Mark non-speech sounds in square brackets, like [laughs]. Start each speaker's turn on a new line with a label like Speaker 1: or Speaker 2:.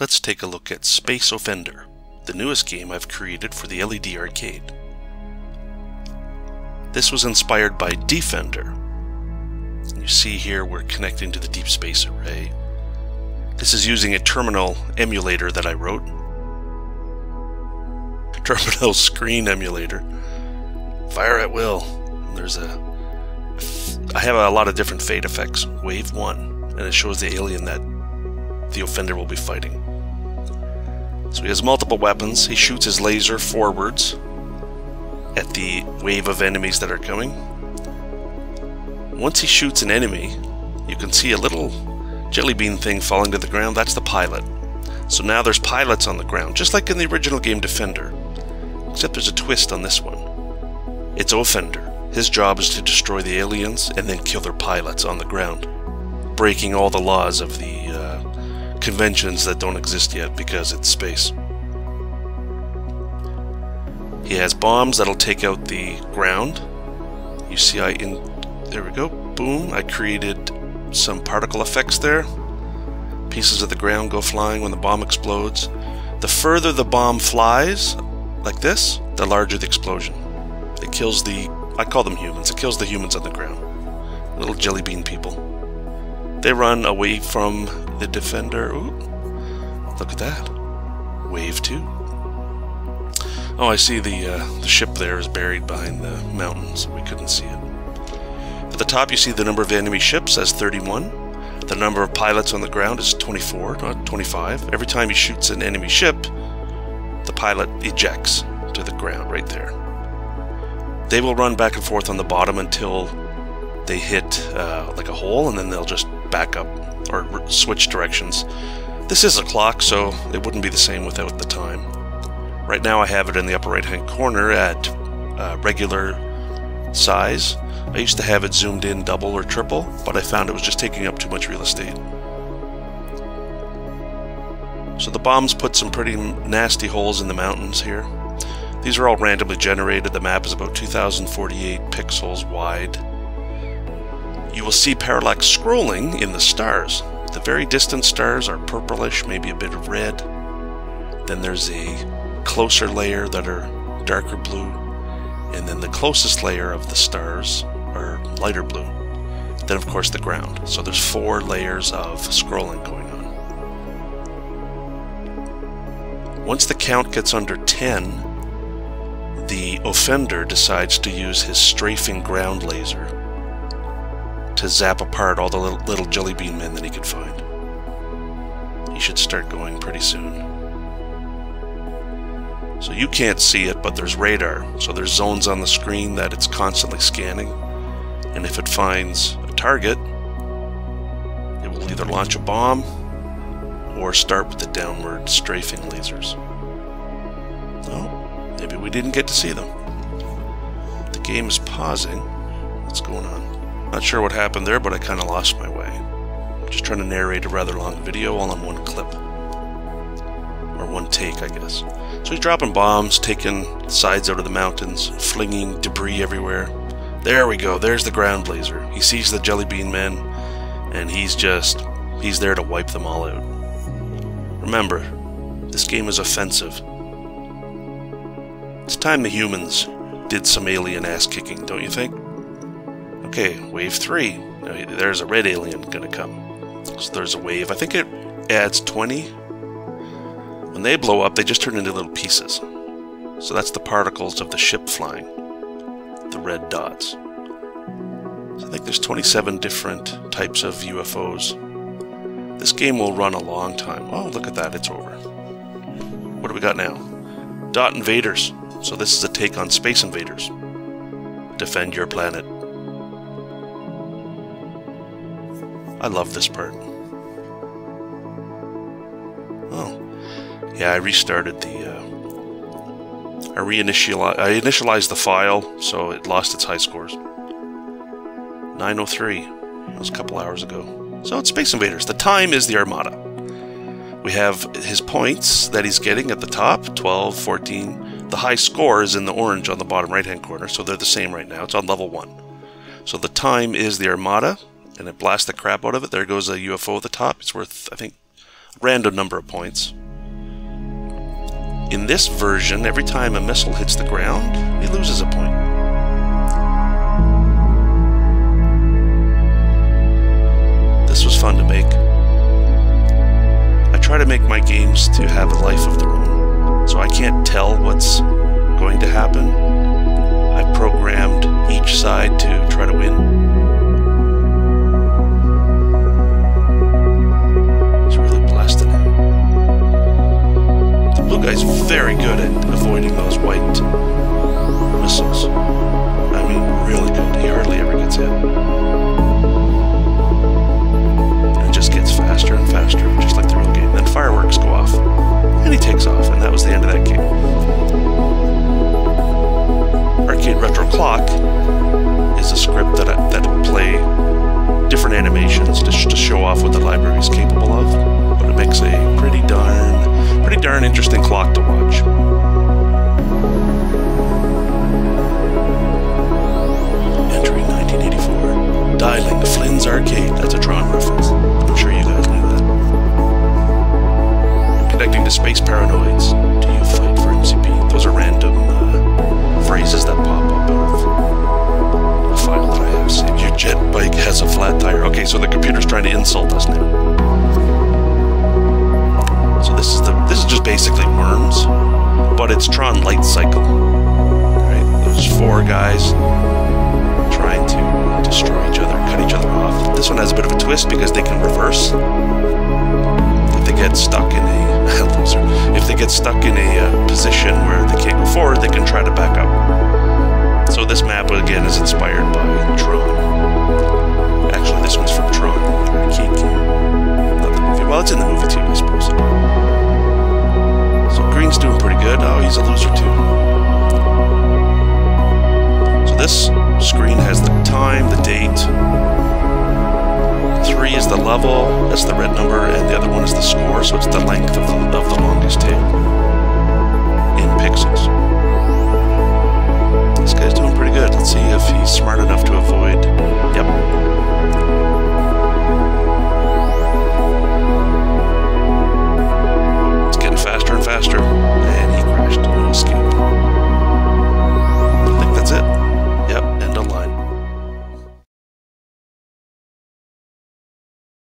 Speaker 1: let's take a look at Space Offender, the newest game I've created for the LED arcade. This was inspired by Defender. You see here we're connecting to the Deep Space Array. This is using a terminal emulator that I wrote. [laughs] Terminal screen emulator. Fire at will. There's a I have a lot of different fade effects. Wave 1, and it shows the alien that the offender will be fighting. So he has multiple weapons. He shoots his laser forwards at the wave of enemies that are coming. Once he shoots an enemy, you can see a little jelly bean thing falling to the ground. That's the pilot. So now there's pilots on the ground, just like in the original game Defender. Except there's a twist on this one. It's Offender. His job is to destroy the aliens and then kill their pilots on the ground, breaking all the laws of the conventions that don't exist yet because it's space. He has bombs that'll take out the ground. You see, I in there we go. Boom! I created some particle effects there. Pieces of the ground go flying when the bomb explodes. The further the bomb flies, like this, the larger the explosion. It kills the I call them humans. It kills the humans on the ground. Little jelly bean people. They run away from the defender. Ooh, look at that. Wave two. Oh, I see the uh, the ship there is buried behind the mountains. We couldn't see it. At the top, you see the number of enemy ships as 31. The number of pilots on the ground is 24, not 25. Every time he shoots an enemy ship, the pilot ejects to the ground right there. They will run back and forth on the bottom until they hit uh, like a hole, and then they'll just back up or switch directions. This is a clock, so it wouldn't be the same without the time. Right now I have it in the upper right hand corner at uh, regular size. I used to have it zoomed in double or triple, but I found it was just taking up too much real estate. So the bombs put some pretty nasty holes in the mountains here. These are all randomly generated. The map is about 2048 pixels wide. You will see parallax scrolling in the stars. The very distant stars are purplish, maybe a bit of red. Then there's a closer layer that are darker blue. And then the closest layer of the stars are lighter blue. Then, of course, the ground. So there's four layers of scrolling going on. Once the count gets under 10, the offender decides to use his strafing ground laser to zap apart all the little, little jelly bean men that he could find. He should start going pretty soon. So you can't see it, but there's radar. So there's zones on the screen that it's constantly scanning. And if it finds a target, it will either launch a bomb or start with the downward strafing lasers. Oh, Maybe we didn't get to see them. The game is pausing. What's going on? Not sure what happened there, but I kind of lost my way. Just trying to narrate a rather long video all in one clip. Or one take, I guess. So he's dropping bombs, taking sides out of the mountains, flinging debris everywhere. There we go, there's the ground laser. He sees the jelly bean men, and he's just, he's there to wipe them all out. Remember, this game is offensive. It's time the humans did some alien ass kicking, don't you think? Okay, wave three. Uh, there's a red alien gonna come. So there's a wave. I think it adds 20. When they blow up, they just turn into little pieces. So that's the particles of the ship flying. The red dots. So I think there's 27 different types of UFOs. This game will run a long time. Oh, look at that, it's over. What do we got now? Dot invaders. So this is a take on Space Invaders. Defend your planet. I love this part. Oh. Yeah, I restarted the... Uh, I reinitialized I initialized the file, so it lost its high scores. 903. That was a couple hours ago. So it's Space Invaders. The time is the Armada. We have his points that he's getting at the top 12, 14, the high score is in the orange on the bottom right hand corner, so they're the same right now. It's on level 1. So the time is the Armada, and it blasts the crap out of it. There goes a UFO at the top. It's worth, I think, random number of points. In this version, every time a missile hits the ground, he loses a point. This was fun to make. I try to make my games to have a life of their own, so I can't tell what's going to happen. I programmed each side to try to win. Guy's very good at avoiding those white missiles. I mean, really good. He hardly ever gets hit. It just gets faster and faster, just like the real game. Then fireworks go off, and he takes off, darn interesting clock to watch. Entering 1984. Dialing Flynn's Arcade. That's a Tron reference. I'm sure you guys knew that. Connecting to Space Paranoids. Do you fight for MCP? Those are random uh, phrases that pop up of file that I have saved. Your jet bike has a flat tire. Okay, so the computer's trying to insult us now. Basically worms, but it's Tron Light Cycle. Right? There's four guys trying to destroy each other, cut each other off. This one has a bit of a twist because they can reverse. If they get stuck in a [laughs] loser, if they get stuck in a uh, position where they can't go forward, they can try to back up. So this map again is inspired by Tron. Actually, this one's from Tron. Well, it's in the movie too, he's a loser too. So this screen has the time, the date. Three is the level, that's the red number,